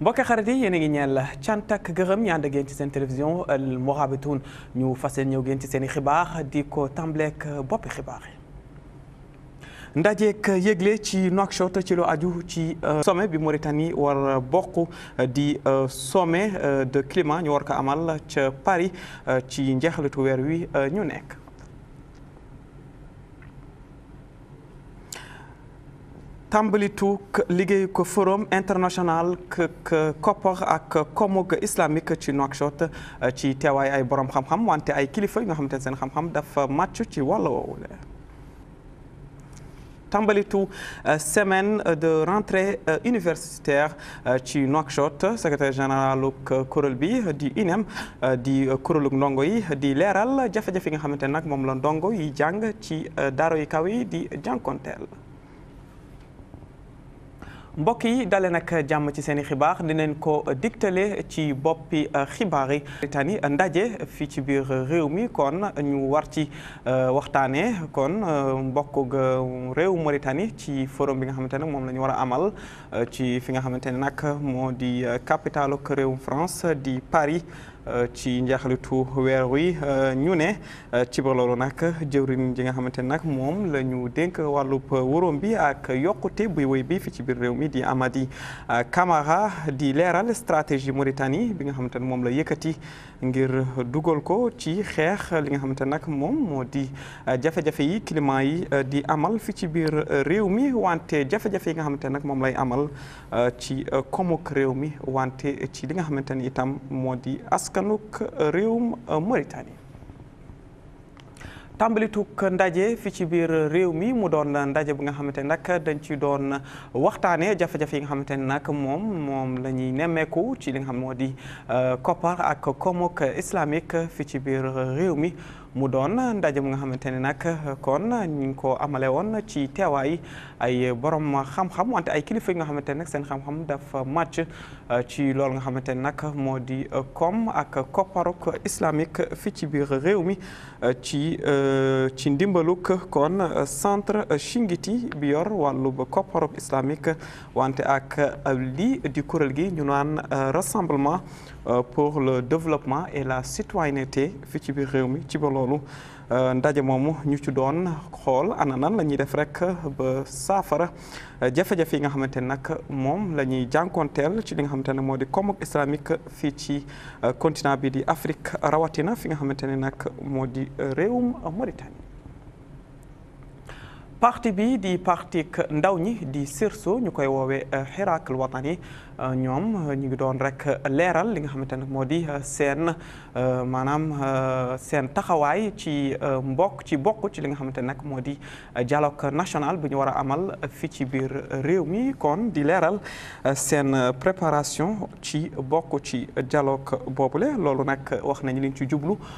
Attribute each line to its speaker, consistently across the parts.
Speaker 1: mbokk xarit yi yéen a ngi ñeel cant ak gërëm ñu ànd ak yéen ci seen télévision Al Mourabitoun ñu fas yéene ñëw ngeen ci seen i xibaar di ko tàmbaleeg boppi xibaar yi. ndajeek yëgle ci Nouakchott ci lu aju ci euh, sommet bi Mauritanie war bokk euh, di euh, sommet de climat ñu war ko amal ca Paris ci njeexalitu weer wi ñu nekk. tàmbali tuuk liggéey ko forum international koppar ak komog islamique ci Nouakchott ci teewaay ay borom xam-xam wante ay kilifa yi nga xamante ne seen xam-xam dafa màcc ci wàll woowu tàmbalitu euh, semaine euh, de rentrée euh, universitaire ci Nouakchott secrétaire général kuréel bi di UNEM di kuréelu ndongo yi di leeral jafe-jafe yi nga xamante nag moom la ndongo yi jàng ci daaro yi kaw yi di jànkonteel mbokk yi dale nag jàmm ci seen i xibaar dinañ ko digtale ci boppi euh, xibaar yi Mauritanie ndaje fii ci biir réew mi kon ñu war ci euh, waxtaanee kon euh, mbokk réew Mauritanie ci forum bi nga xamante ne moom la ñu war a amal ci fi nga xamante ne nag moo di capitalu réewum France di Paris Euh, ci njaxalitu weer wi euh, ñu ne euh, ci ba loolu nag jëwriñ ji nga xamante ne nag moom la ñu dénk wàllub wóróom bi ak yokkute buy woy bi fi ci biir réew mi di Amady Camara di leeral stratégie Mauritanie bi nga xamante ne moom la yëkkati ngir dugal ko ci xeex li nga xamante ne nag moom moo di jafe-jafe yi climat yi di amal fi ci biir réew mi wante jafe-jafe yi nga xamante ne nag moom lay amal Euh, ci euh, komuk réew mi wante ci li nga xamante ni itam moo di askanuk euh, réewum Mauritanie tàmbalituk ndaje fi ci biir réew mi mu doon ndaje bu nga xamante ne nag dañ ci doon waxtaanee jafe-jafe yi nga xamante ne nag moom moom la ñuy nemmeeku ci li nga xam moo di koppar ak komuk islamique fi ci biir réew mi mu doon ndaje mu nga xamante ne nag kon ñu ngi ko amale woon ci teewaay ay borom xam-xam wante ay kilifa yi nga xamante ne nag seen xam-xam dafa màcc euh, ci loolu nga xamante ne nag moo di euh, koom ak kopparuk islamique fii ci biir réew mi euh, ci ci ndimbaluk kon centre Shingiti bi yor wàllu kopparuk islamique wante ak lii di kuréel gi ñu naan rassemblement Euh, pour le développement et la citoyenneté fi ci biir réew mi ci ba loolu euh, ndaje moomu ñu ci doon xool ana nan la ñuy def rek ba saafara euh, jafe-jafe yi nga xamante ne nag moom la ñuy jànkoonteel ci li nga xamante ne moo di koom islamique fii ci continent bi di Afrique rawatina fi nga xamante ne nag moo di réewum Mauritanie parti bi di partik ndaw ñi di sirso ñu koy woowee euh, Hirakul Watani euh, ñoom euh, ñu ngi doon rek leeral li nga xamante ne moo di seen maanaam seen taxawaay ci mbokk ci bokk ci li nga xamante nag moo di dialogue national bu ñu war a amal fii ci biir réew mi kon di leeral seen préparation ci bokk ci dialogue boobule loolu nag wax nañu liñ ci jublu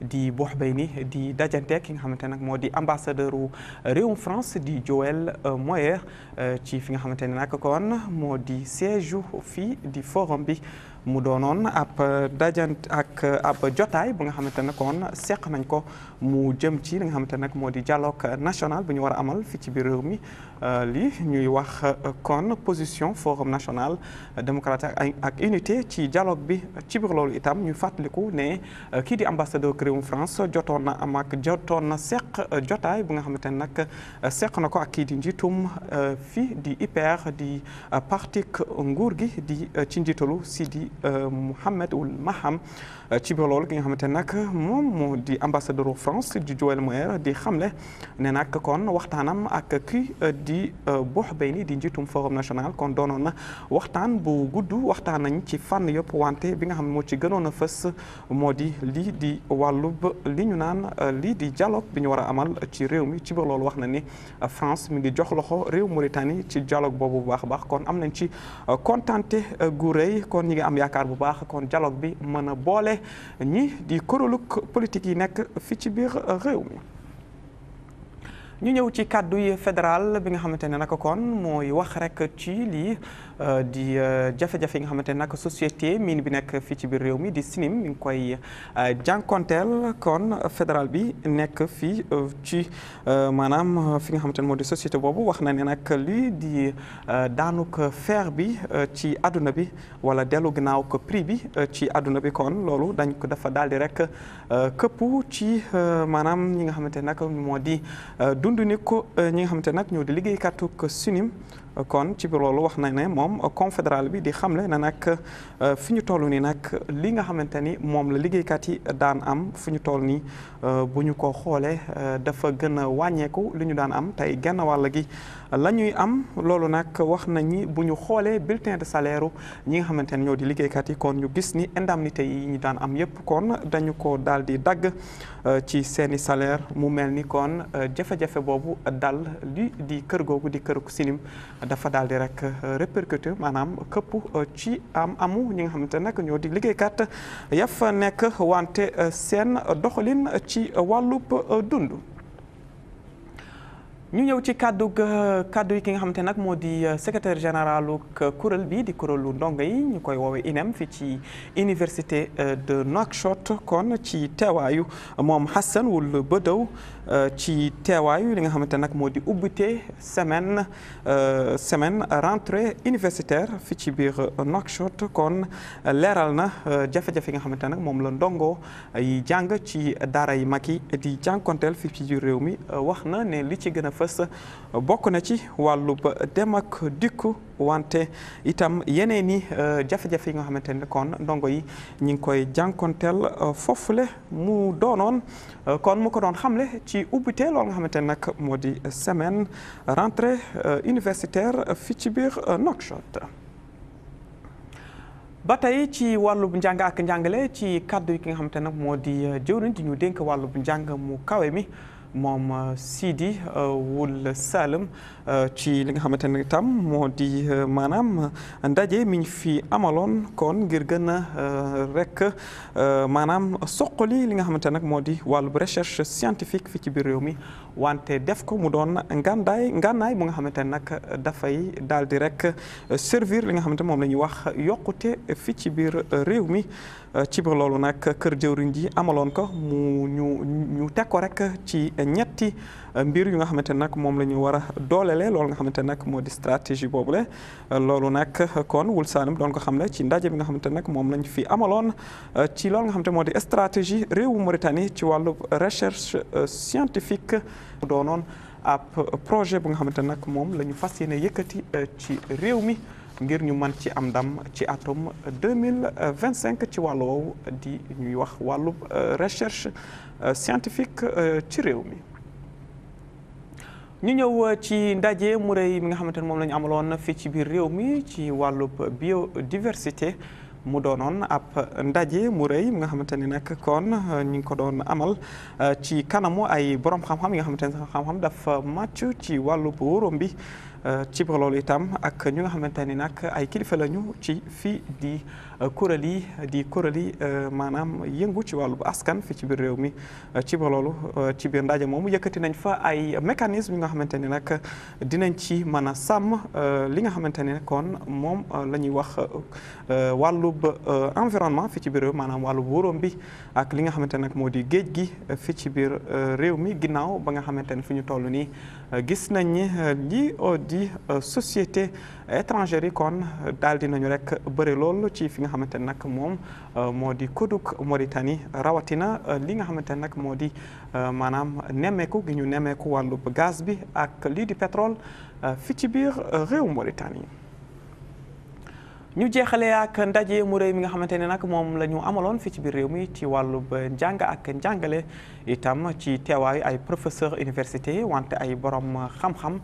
Speaker 1: di boox bay ni di dajante ki nga xamante nag moo di ambassadeur u réewum France di Joël euh, Moyer euh, ci fi nga xamante ne nag kon moo di siège fii di forum bi mu doonoon ab euh, dajant ak euh, ab jotaay bu nga xamante ne kon seq nañ ko mu jëm ci li nga xamante nag moo di dialogue national bu ñu war a amal fii ci biir réew mi euh, li ñuy wax kon position forum national démocratique ak unité ci dialogue bi ci biir loolu itam ñu fàttaliku ne Euh, kii di ambassadeur réewum France jotoon na am ak jotoon na seq euh, jotaay bu nga xamante ne nag euh, seq na ko ak kii di njiitum fii di IPR di parti nguur gi di ci njiitalu Sidi Mohamed Ould Maham ci biir loolu ki nga xamante ne nag moom moo di ambassadeur France di Joël Moyer di xamle ne nag kon waxtaanam ak kii euh, di euh, Bouh Beyni di njiitum forum national kon doonoon na waxtaan bu gudd waxtaan nañ ci fànn yëpp wante bi nga xam ne moo ci gënoon a fës moo di lii di wàllub li ñu naan euh, lii di dialogue bi ñu war a amal ci réew mi ci biir loolu wax na ni France mi ngi jox loxo réew Mauritanie ci dialogue boobu bu baax a baax kon am nañ ci kontante gu rëy kon ñi ngi am yaakaar bu baax kon dialogue bi mën a boole ñi di koroluk politique yi nekk fi ci biir réew mi ñu ñëw ci kàddu yi fédéral bi nga xamante ne naka kon mooy wax rek ci lii euh, di euh, jafe-jafe yi nga xamante ne naka société mine bi nekk fii ci biir réew mi di SNIM mi ngi koy euh, jànkonteel kon fédéral bi nekk fii ci maanaam fi nga xamante ne moo di société boobu wax na ne nag lii di daanuk fer bi ci àdduna bi wala dellu ginnaaw ko prix bi euh, ci àdduna bi kon loolu dañ ko dafa daal di rek euh, këppu ci euh, maanaam ñi nga xamante nag moo di dund ni ko ñi nga xamante nag ñoo di liggéeykatu ko sunim kon ci biir loolu wax na ne moom confédéral bi di xamle na nag fi ñu toll nii nag li nga xamante ni moom la liggéeykat yi daan am fi ñu toll nii bu ñu ko xoolee dafa gën a wàññeeku li ñu daan am tey genn wàll gi la ñuy am loolu nag wax nañ ni bu ñu xoolee bulletin de salaire ñi nga xamante ne ñoo di liggéeykat yi kon ñu gis ni indemnité yi ñu daan am yépp kon dañu ko daal di dagg euh, ci seeni salaire mu mel ni kon euh, jafe-jafe boobu dal li di kër googu di kër sinim dafa daal di rek euh, répercuté maanaam këpp ci am amu ñi nga xamante nag ñoo di liggéeykat ya fa nekk wante seen doxalin ci wàllub dund ñu ñëw ci kàddu euh, kàddu yi ki nga xamante nag moo di euh, secretaire général euh, kuréel bi di kuréelu ndongo yi ñu koy woowee INEM fii ci université de Nouakchott kon ci teewaayu moom Hassan Wul Bëdëw ci teewaayu li nga xamante nag moo di ubbite semaine semaine rentrée universitaire fii ci biir Nouakchott kon leeral na jafe-jafe yi nga xamante nag moom la ndongo yi jàng ci daara yi mag yi di jànkonteel fii ci réew mi wax na ne li ci gën a fës bokk na ci wàllu ba dem ak dikku wante itam yeneen i jafe-jafe yi nga xamante ne kon ndongo yi ñu ngi koy jànkonteel foofule mu doonoon kon mu ko doon xamle ci ubbite loolu nga xamante ne nag moo di semaine rentrée universitaire fii ci biir Nouakchott ba tey ci wàllub njàng ak njàngale ci kàddu yi ki nga xam te nag moo di euh, jëwriñ di ñu dénk wàllub njàng mu kawe mi moom euh, Sidi euh, Wul Salem ci li nga xamante ne tam moo di maanaam ndaje mi ñu fi amaloon kon ngir gën a rek maanaam soqali li nga xamante nag moo di wàllub recherche scientifique fi ci biir réew mi wante def ko mu doon ngàndaay ngànnaay bu nga xamante ne nag dafay daal di rek servir li nga xamante moom la ñuy wax yokkute fii ci biir réew mi ci biir loolu nag kër jëwriñ ji amaloon ko mu ñu ñu teg ko rek ci ñetti mbir yu nga xamante ne nag moom la ñu war a doolelee loolu nga xamante ne nag moo di stratégie boobule loolu nag kon Wul Saalum doon ko xamle ci ndaje bi nga xamante nag moom lañ fi amaloon euh, ci loolu nga xamante moo di stratégie réewu Mauritanie ci wàllu recherche euh, scientifique doonoon ab projet bu nga xamante nag moom la ñu fas yéene yëkkati euh, ci réew mi ngir ñu mën ci am ndam ci atum 2025 ci wàllu woowu di ñuy wax wàllu recherche scientifique ci réew mi ñu ñëw euh, ci ndaje mu rëy mi nga xamante ne moom la ñu amaloon fii ci biir réew mi ci wàllub biodiversité mu doonoon ab ndaje mu rëy mi nga xamante ni nag kon euh, ñu ngi ko doon amal euh, ci kanamu ay borom xam-xam yi nga xamante ne sax xam-xam dafa màcc ci wàllub wóoróom bi ci biir loolu itam ak ñu nga xamante ni nag ay kilifa lañu ci fii di kuréel yi di kuréel yi maanaam yëngu ci wàllub askan fii ci biir réew mi. ci ba loolu euh, ci biir ndaje moomu yëkkati nañ fa ay mécanisme yi nga xamante ni nag dinañ ci mën a sàmm euh, li nga xamante ne kon moom euh, la ñuy wax wàllub environnement fi ci biir réew maanaam wàllub wóoróom bi ak li nga xamante nag moo di géej gi fi ci biir réew mi ginnaaw ba nga xamante ne fi ñu toll nii gis nañ ni lii di société étrangère yi kon daal di nañu rek bëri lool ci fi nga xamante ne nag moom Euh, moo di koduk Mauritanie rawatina euh, li nga xamante ne nag moo di euh, maanaam nemmeeku gi ñu nemmeeku wàllu gaz bi ak lii di pétrole fi ci biir réew Mauritanie ñu jeexale ak ndaje mu réew mi nga xamante ne nag moom la ñu amaloon fii ci biir réew mi ci wàllu njàng ak njàngale itam ci teewaayu ay professeur université wante ay borom xam-xam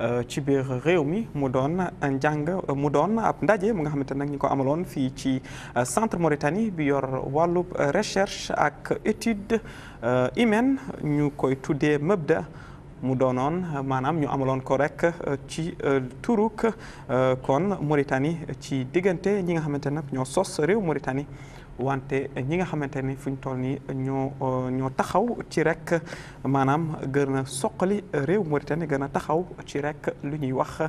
Speaker 1: Euh, ci biir réew mi mu doon njàng mu doon ab ndaje mu nga xamante nag ñu ko amaloon fii ci euh, centre Mauritanie bi yor wàllub recherche ak étude euh, humaine ñu koy tuddee mëbda mu doonoon maanaam ñu amaloon ko rek euh, ci euh, turuk euh, kon Mauritanie ci diggante ñi nga xamante nag ñoo sos réew Mauritanie wante ñi nga xamante ni fu ñu toll nii ñoo euh, ñoo taxaw ci rek maanaam gën a soqali réew Mauritanie gën a taxaw ci rek lu ñuy wax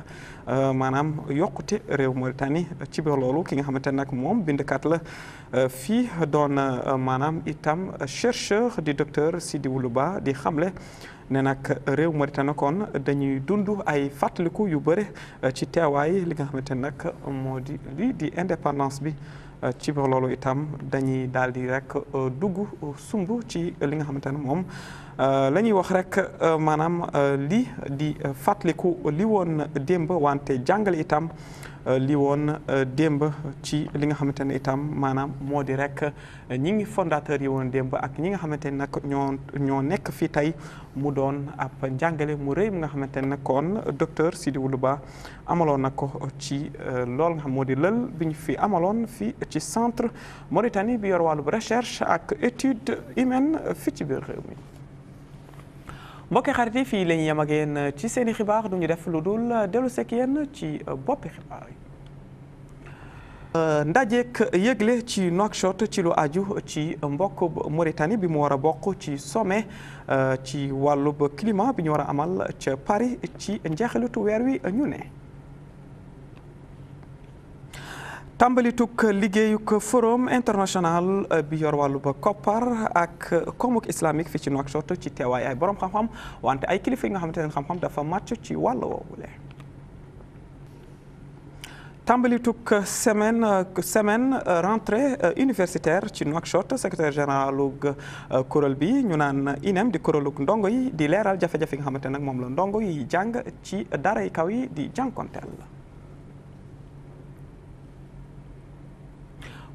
Speaker 1: euh, maanaam yokkute réew Mauritanie ci biir loolu ki nga xamante ne nag moom bindkat la euh, fii doon maanaam itam chercheur di docteur Sidi Woulouba di xamle ne nag réew Mauritanie kon dañuy dund ay fàttaliku yu bëre ci teewaay li nga xamante ne nag moo di lii di indépendance bi. ci biir loolu itam dañuy daal di rek euh, dugg euh, sumb ci li nga xamante ne moom euh, la ñuy wax rek maanaam li di fàttaliku li woon démb wante jàngale itam li woon démb ci li nga xamante ne itam maanaam moo di rek ñi ngi fondateur yi woon démb ak ñi nga xamante ne nag ñoo ñoo nekk fii tey mu doon ab njàngale mu rëy mu nga xamante ne kon docteur Sidibou Ba amaloon na ko ci euh, lool nga xam moo di lël bi ñu fi amaloon fii ci centre Mauritanie bi yor wàllub recherche ak étude humaine fii ci biir réew mi mbokki xarit yi fii la ñuy yem ak yéen ci seen i xibaar du ñu def lu dul dellu seeg yéen ci boppi xibaar yi Euh, ndajeek yëgle ci Nouakchott ci lu aju ci mbokk Mauritanie bi mu war a bokk ci sommet euh, ci wàllub climat bi ñu war a amal ca Paris ci njeexalitu weer wi ñu ne. tàmbalituk liggéeyuk forum international euh, bi yor wàllu ba koppar ak koomuk islamique fi ci Nouakchott ci teewaay ay borom xam-xam wante ay kilifa yi nga xamante ne xam-xam dafa màcc ci wàll woowule tàmbali tukk semaine semaine euh, rentrée euh, universitaire ci Nouakchott secrétaire général euh, kuréel bi ñu naan INEM di kuréelug ndongo yi di leeral jafe-jafe yi nga xamante nag moom la ndongo yi jàng ci daara yi kaw yi di jànkonteel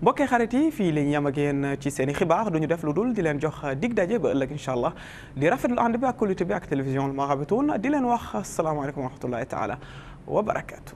Speaker 1: mbokkee xarit yi fii la ñu yam ak yéen ci seen i xibaar du ñu def lu dul di leen jox dig daje ba ëllëg incha allah di rafetlu ànd bi ak qualité bi ak télévision Mourabitoun di leen wax asalaamaaleykum wa rahmatullahi taala wa barakaatu.